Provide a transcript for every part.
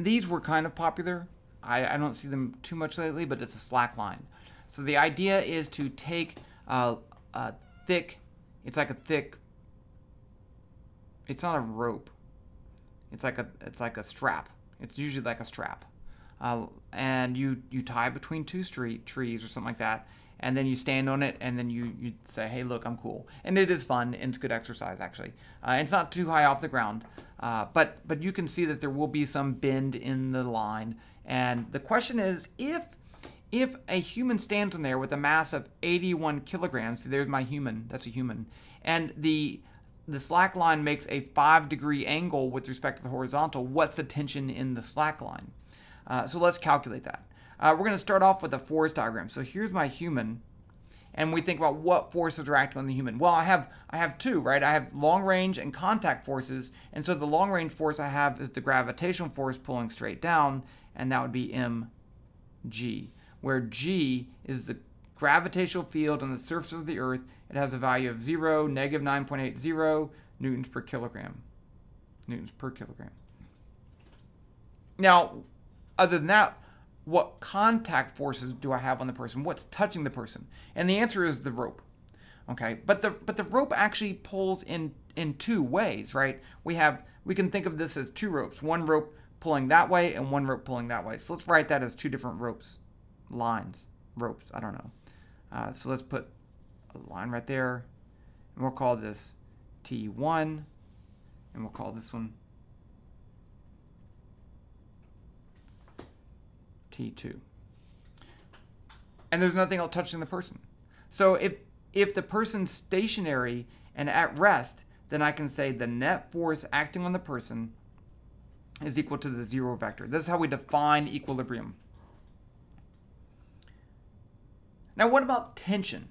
these were kind of popular. I, I don't see them too much lately, but it's a slack line. So the idea is to take uh, a thick, it's like a thick, it's not a rope. It's like a, it's like a strap. It's usually like a strap. Uh, and you, you tie between two street trees or something like that. And then you stand on it and then you, you say, hey, look, I'm cool. And it is fun and it's good exercise, actually. Uh, it's not too high off the ground. Uh, but, but you can see that there will be some bend in the line. And the question is, if if a human stands on there with a mass of 81 kilograms, so there's my human, that's a human, and the the slack line makes a five degree angle with respect to the horizontal, what's the tension in the slack line? Uh, so let's calculate that. Uh, we're going to start off with a force diagram. So here's my human, and we think about what forces are acting on the human. Well, I have I have two, right? I have long range and contact forces, and so the long range force I have is the gravitational force pulling straight down, and that would be mg where g is the gravitational field on the surface of the Earth. It has a value of 0, negative 9.80 newtons per kilogram. Newtons per kilogram. Now, other than that, what contact forces do I have on the person? What's touching the person? And the answer is the rope. Okay, but the but the rope actually pulls in in two ways, right? We have we can think of this as two ropes, one rope pulling that way and one rope pulling that way. So let's write that as two different ropes lines, ropes, I don't know. Uh, so let's put a line right there, and we'll call this T1, and we'll call this one T2. And there's nothing else touching the person. So if if the person's stationary and at rest, then I can say the net force acting on the person is equal to the zero vector. This is how we define equilibrium. Now, what about tension?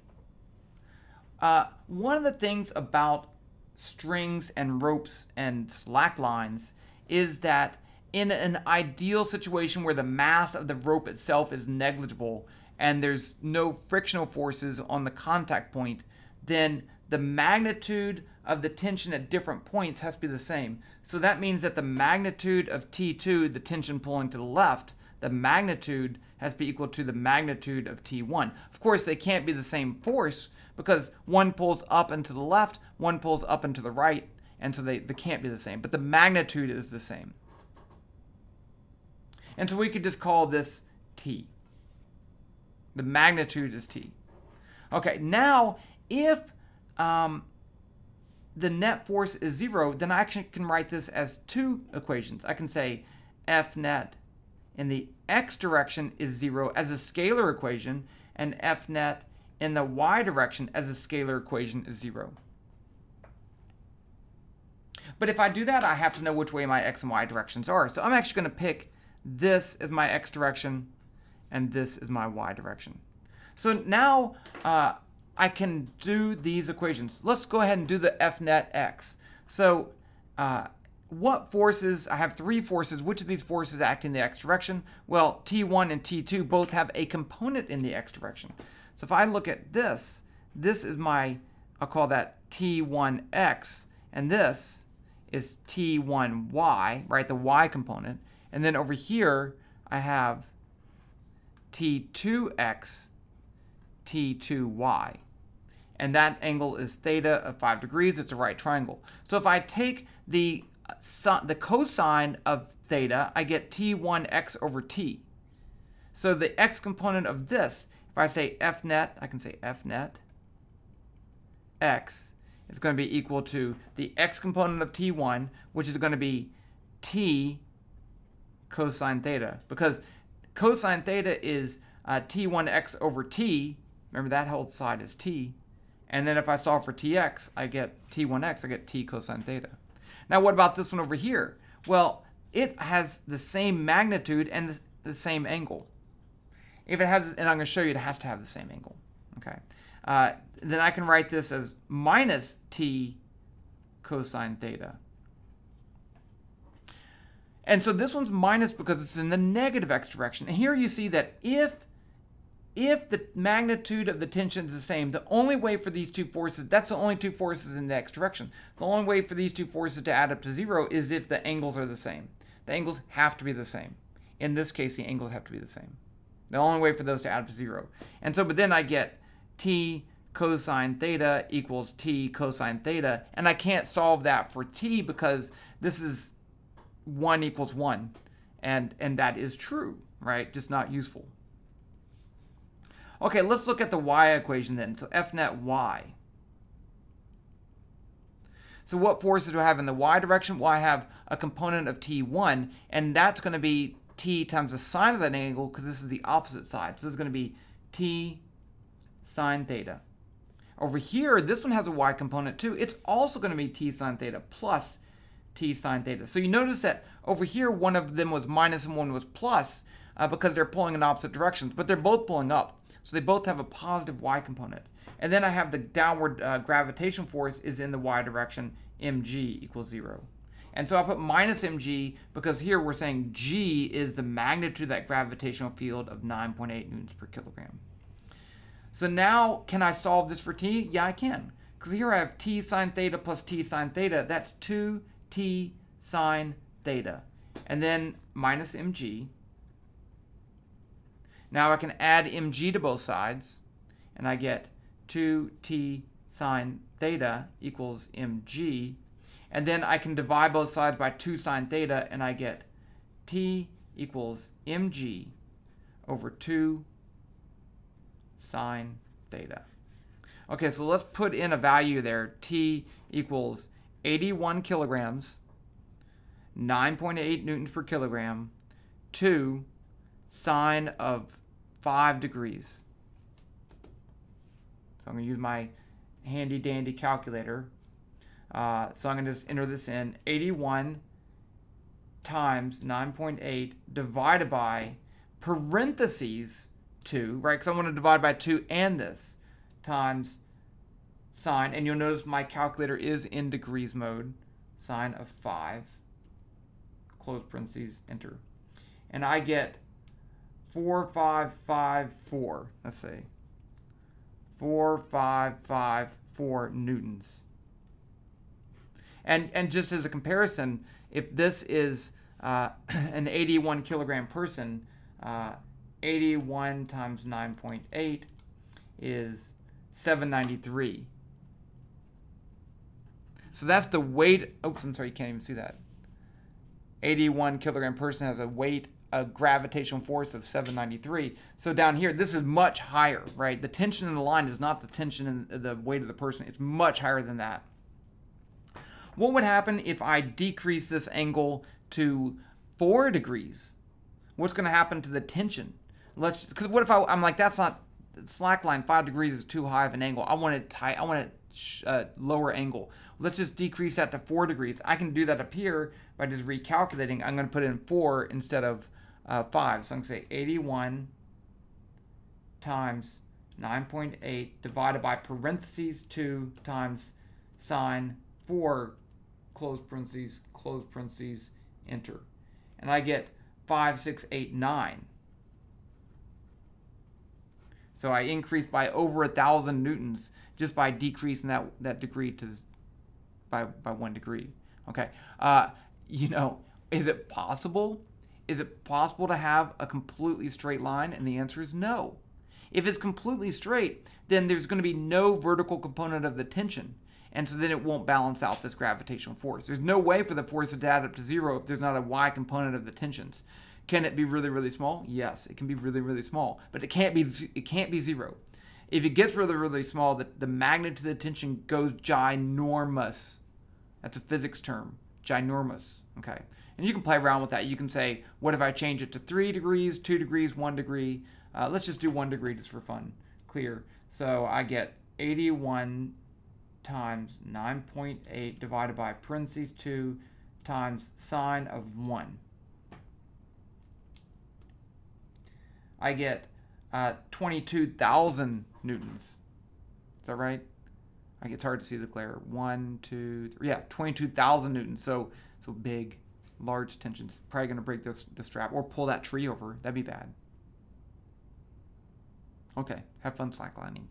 Uh, one of the things about strings and ropes and slack lines is that in an ideal situation where the mass of the rope itself is negligible and there's no frictional forces on the contact point, then the magnitude of the tension at different points has to be the same. So that means that the magnitude of T2, the tension pulling to the left, the magnitude has to be equal to the magnitude of T1. Of course, they can't be the same force because one pulls up and to the left, one pulls up and to the right, and so they, they can't be the same. But the magnitude is the same. And so we could just call this T. The magnitude is T. Okay, now if um, the net force is zero, then I actually can write this as two equations. I can say F net in the x direction is 0 as a scalar equation, and f net in the y direction as a scalar equation is 0. But if I do that, I have to know which way my x and y directions are. So I'm actually going to pick this is my x direction, and this is my y direction. So now uh, I can do these equations. Let's go ahead and do the f net x. So uh, what forces, I have three forces, which of these forces act in the x direction? Well, T1 and T2 both have a component in the x direction. So if I look at this, this is my, I'll call that T1x, and this is T1y, right, the y component. And then over here, I have T2x, T2y. And that angle is theta of 5 degrees. It's a right triangle. So if I take the uh, the cosine of theta, I get t1x over t. So the x component of this, if I say f net, I can say f net x is going to be equal to the x component of t1, which is going to be t cosine theta. Because cosine theta is uh, t1x over t. Remember that whole side is t. And then if I solve for tx, I get t1x, I get t cosine theta. Now, what about this one over here? Well, it has the same magnitude and the, the same angle. If it has, and I'm going to show you, it has to have the same angle. Okay. Uh, then I can write this as minus t cosine theta. And so this one's minus because it's in the negative x direction. And here you see that if if the magnitude of the tension is the same, the only way for these two forces, that's the only two forces in the x direction. The only way for these two forces to add up to zero is if the angles are the same. the angles have to be the same. In this case, the angles have to be the same. The only way for those to add up to zero. And so, but then I get t cosine theta equals t cosine theta, and I can't solve that for t because this is 1 equals 1, and, and that is true, right? Just not useful. Okay, let's look at the y equation then. So F net y. So what forces do I have in the y direction? Well, I have a component of t1, and that's going to be t times the sine of that angle because this is the opposite side. So this is going to be t sine theta. Over here, this one has a y component too. It's also going to be t sine theta plus t sine theta. So you notice that over here, one of them was minus and one was plus uh, because they're pulling in opposite directions, but they're both pulling up. So they both have a positive y component. And then I have the downward uh, gravitation force is in the y direction, mg equals 0. And so I put minus mg because here we're saying g is the magnitude of that gravitational field of 9.8 newtons per kilogram. So now, can I solve this for t? Yeah, I can. Because here I have t sine theta plus t sine theta. That's 2t sine theta. And then minus mg. Now I can add mg to both sides, and I get 2t sine theta equals mg. And then I can divide both sides by 2 sine theta, and I get t equals mg over 2 sine theta. Okay, so let's put in a value there. T equals 81 kilograms, 9.8 newtons per kilogram, 2 sine of 5 degrees. So I'm going to use my handy dandy calculator. Uh, so I'm going to just enter this in. 81 times 9.8 divided by parentheses 2, right? Because I want to divide by 2 and this times sine. And you'll notice my calculator is in degrees mode. Sine of 5, close parentheses, enter. And I get 4554, let's say, 4554 newtons. And, and just as a comparison, if this is uh, an 81 kilogram person, uh, 81 times 9.8 is 793. So that's the weight. Oops, I'm sorry, you can't even see that. 81 kilogram person has a weight, a gravitational force of 793. So down here, this is much higher, right? The tension in the line is not the tension in the weight of the person. It's much higher than that. What would happen if I decrease this angle to 4 degrees? What's going to happen to the tension? Let's because what if I, I'm like that's not slack line five degrees is too high of an angle. I want it tight. I want it uh, lower angle. Let's just decrease that to four degrees. I can do that up here by just recalculating. I'm going to put in four instead of uh, five. So I'm going to say 81 times 9.8 divided by parentheses 2 times sine 4 close parentheses close parentheses enter and I get 5689 so I increased by over a thousand newtons just by decreasing that, that degree to by, by one degree. Okay. Uh, you know, is it possible? Is it possible to have a completely straight line? And the answer is no. If it's completely straight, then there's going to be no vertical component of the tension. And so then it won't balance out this gravitational force. There's no way for the force to add up to zero if there's not a y component of the tensions. Can it be really, really small? Yes, it can be really, really small, but it can't be it can't be zero. If it gets really, really small, the, the magnitude of the tension goes ginormous. That's a physics term, ginormous. Okay, and you can play around with that. You can say, what if I change it to three degrees, two degrees, one degree? Uh, let's just do one degree just for fun. Clear. So I get 81 times 9.8 divided by parentheses 2 times sine of 1. I get uh, 22,000 newtons. Is that right? Like it's hard to see the glare. One, two, three. Yeah, 22,000 newtons. So so big, large tensions. Probably gonna break this the strap or pull that tree over. That'd be bad. Okay, have fun slacklining.